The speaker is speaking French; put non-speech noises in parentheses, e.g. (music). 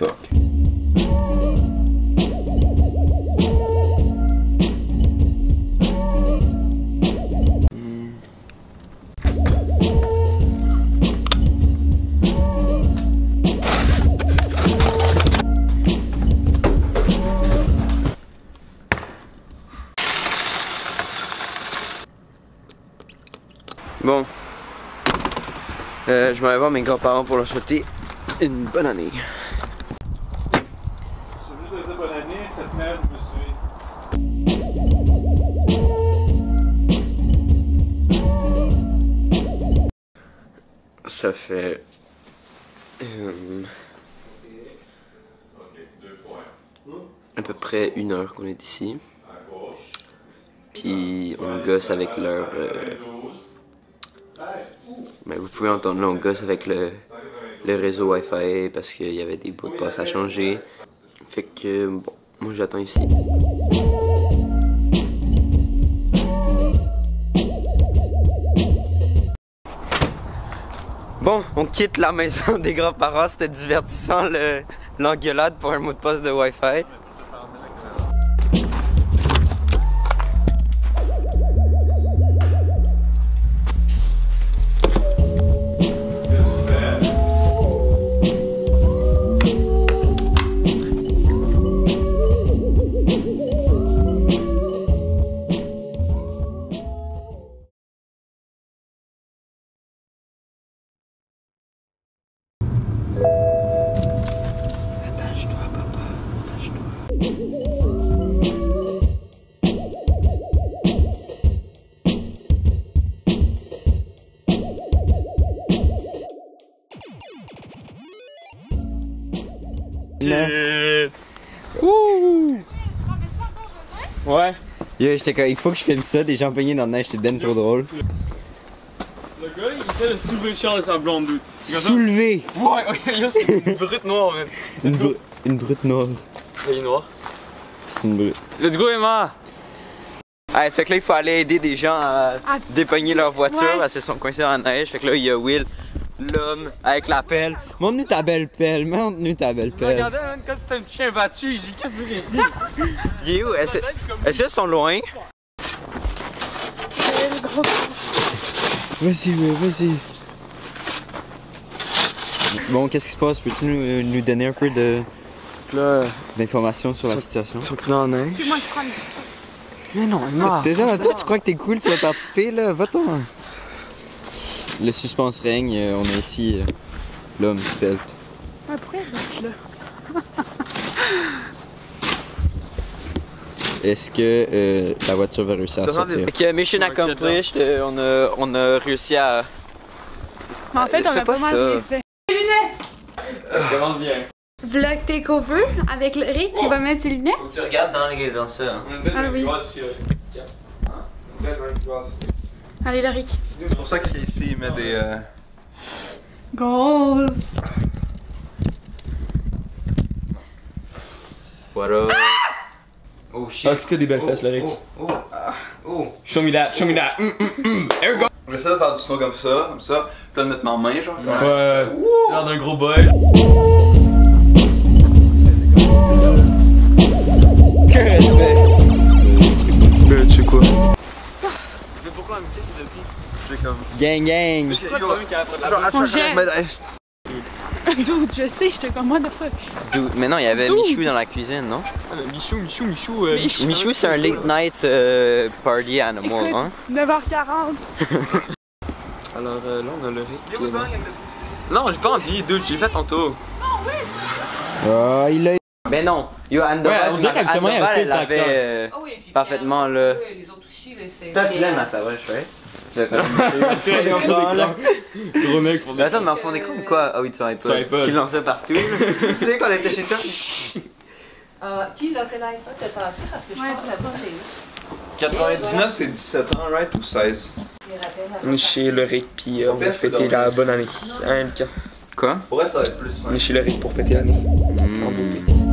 Bon. Euh, je vais voir mes grands-parents pour leur souhaiter une bonne année. Je dire bonne année, cette merde me suit. Ça fait. euh, à peu près une heure qu'on est ici. Puis on gosse avec leur. euh, mais vous pouvez entendre là, on gosse avec le, le réseau Wi-Fi parce qu'il y avait des bouts de passe à changer. Fait que bon, moi j'attends ici. Bon, on quitte la maison (laughs) des grands-parents. C'était divertissant le- l'engueulade pour un mot de passe de Wi-Fi. Ouh! Ouais. Yo, j'étais il faut que je filme ça, des gens peignés dans la neige, c'est ben trop drôle. Le gars, il essaie de soulever le char de sa blonde, dude. Il a ça- Soulevé! Ouais, ouais, c'est une brute noire, man. Une, br- une brute noire. Il est noir. C'est une brute. Let's go, Emma! Ah, fait que là, il faut aller aider des gens à dépogner leur voiture Ouais. parce qu'ils sont coincés dans la neige. Fait que là, il y a Will, l'homme, avec la pelle. Montre-nous ta belle pelle, montre-nous ta belle pelle. Regardez, quand c'était un petit chien battu, il dit qu'est-ce que c'est Il est où? Est-ce qu'ils sont loin? Vas-y, vas-y. Bon, qu'est-ce qui se passe? Peux-tu nous, euh, nous donner un peu de- d'informations sur la situation? ils sont pris dans la neige. Puis moi, je prends Mais non, Emma! Déjà, toi, tu crois que t'es cool, tu vas participer, là? Va-t'en! Le suspense règne, euh, on a ici euh, l'homme svelte. Ouais, pourquoi là? (laughs) Est-ce que euh, la voiture va réussir à sortir? Ok, mission accomplished, euh, on, a, on a réussi à... Mais en fait, Fais on a pas pas mal ça. bien fait. Commence bien. Vlog takeover avec le Rick qui va mettre ses lunettes. Faut que tu regardes dans, les- dans ça. hein. Ah oui. Allez, le Rick. C'est pour ça que Casey met des. euh, Goals. What up? Oh shit. Ah, c'est que des belles fesses, le Rick. Oh, oh. Show me that, show me that. Mm, mm, mm. There we go! J'essaie de faire du snow comme ça, comme ça, puis là de mettre ma main, genre. comme- Ouais. L'air d'un gros boy. Que respect! Ben, tu sais quoi? C'est? Je sais comme. Gang gang! C'est quoi le premier qui a fait la Genre, à On chaque- gère. Mais, hey, (laughs) Dude, je sais, j'étais comme moi de fuck? Dude, Mais non, il y avait Dude. Michou dans la cuisine, non? Ah, mais Michou, Michou, Michou. euh, Michou. Michou, c'est un late night euh, party animal, Écoute. hein? 9h40. (laughs) Alors euh, là on a le là. Non, j'ai pas envie, dude, j'ai fait tantôt. Ah, il a. Mais non, yo, Andoval, Ouais, on dirait qu'habituellement, il y a un Andoval, peu elle de avait. euh, Ah oui, Parfaitement, là. les aussi, là, c'est. Toi, tu l'aimes à ta vache, ouais? Tu l'as Tu en fond d'écran. Gros mec pour Mais attends, mais en fond d'écran ou quoi? Ah oui, tu iPod. Sur iPod. Tu lançais partout. (laughs) tu sais, quand on était chez toi. Euh, qui c'est l'iPod que t'as fait parce que je pense là-bas, c'est. 99, c'est 17 ans, right? Ou 16? les rappels à- On est chez le Rick, puis euh, on va fêter la bonne année. Hein? Quoi? Pour vrai, ça va être plus On est chez le Rick pour fêter l'année. En beauté.